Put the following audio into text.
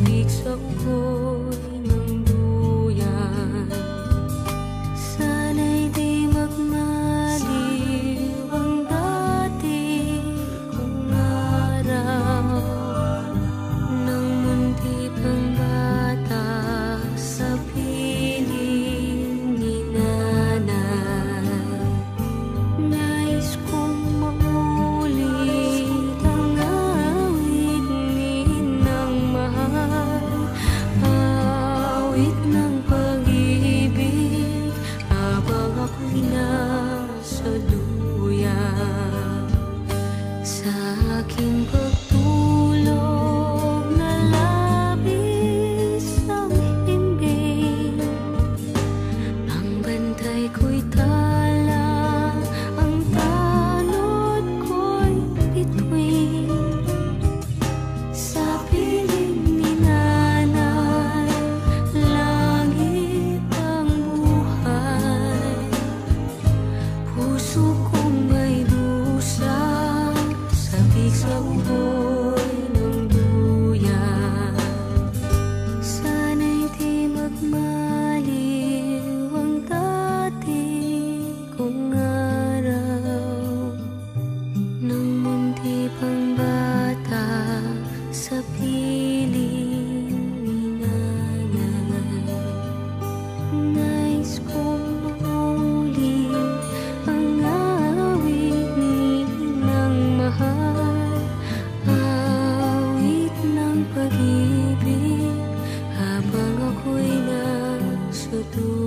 你走过。ay nasa sa aking pagkakas. seu dor. tu